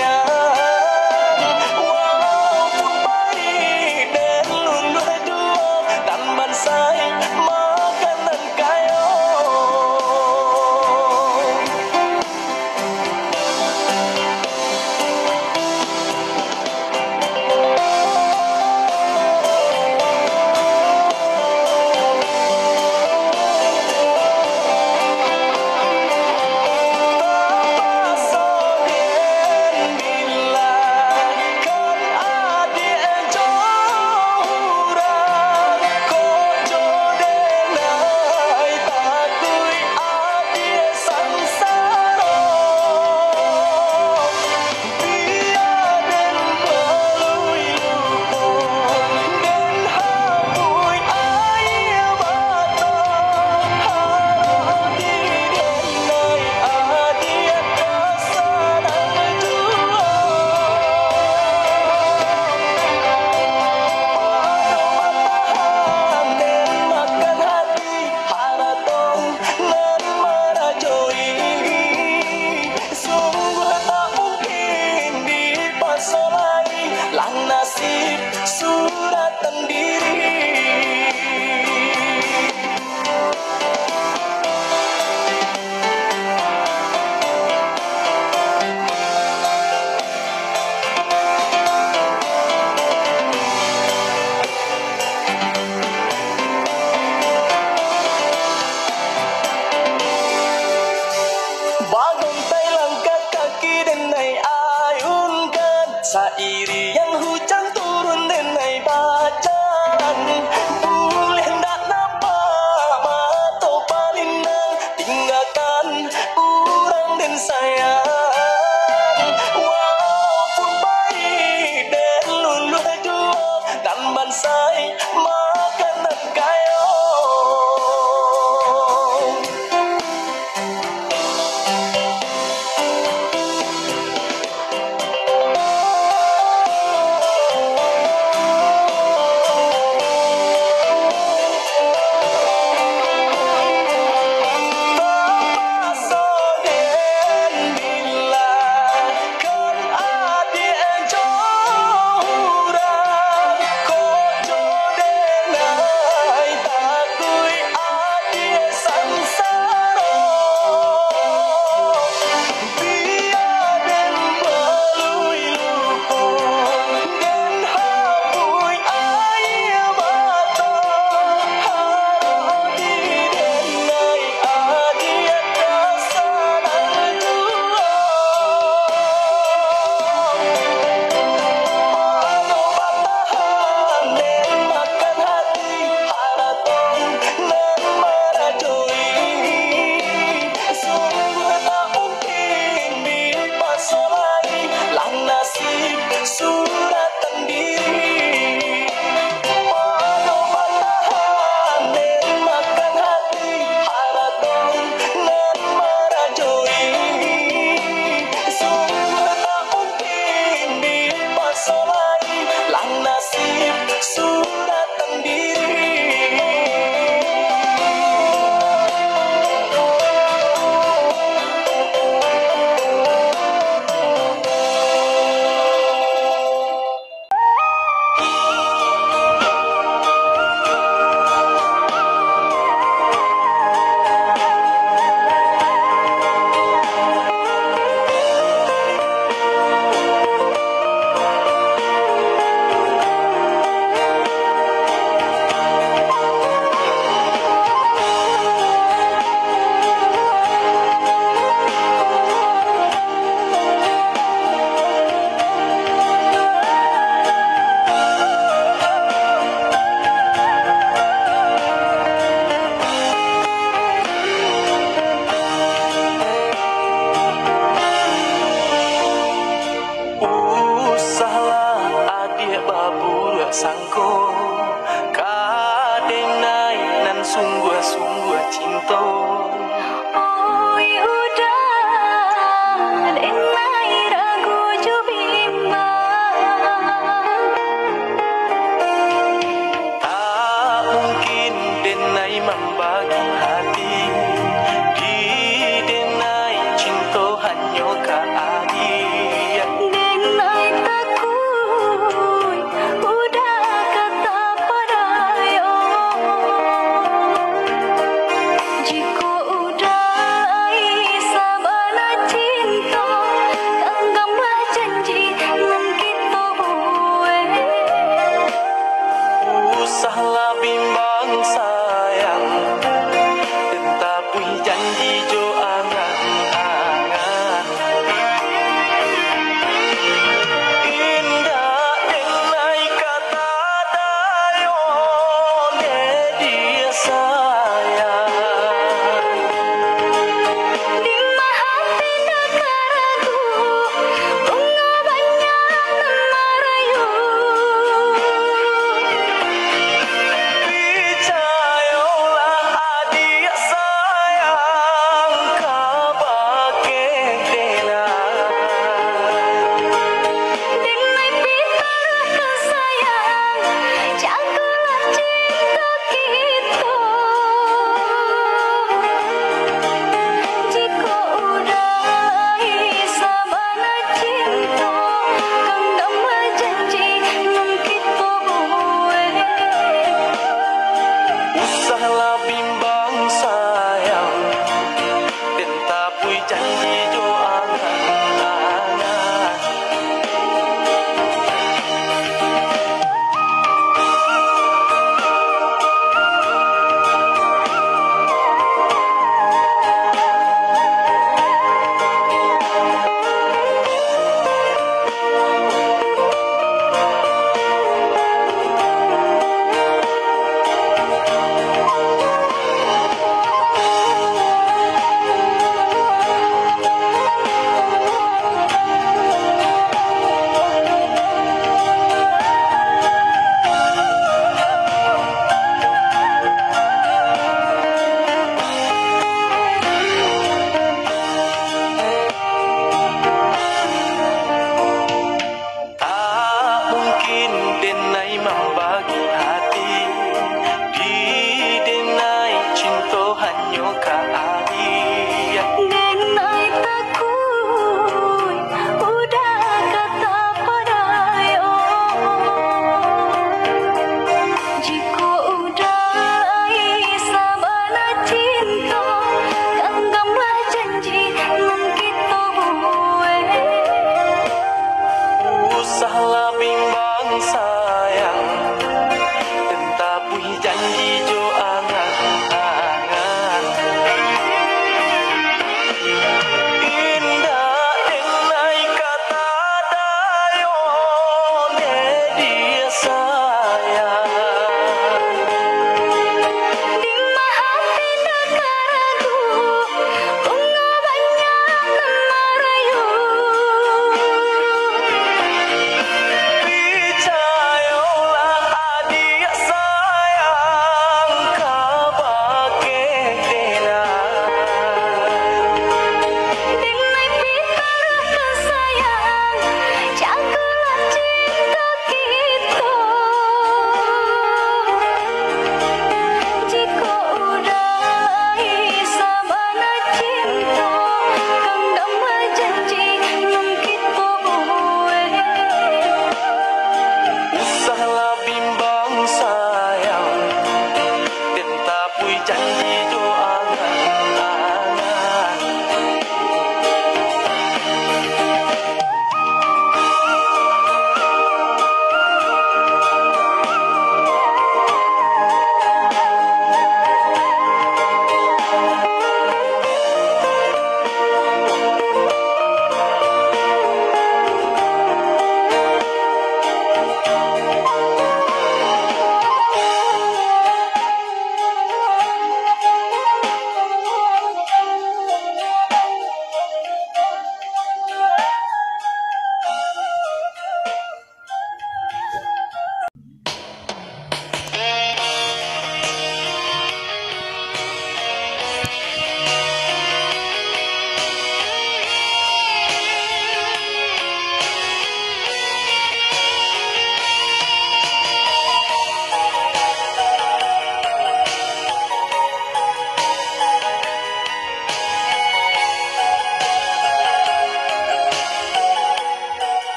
yeah.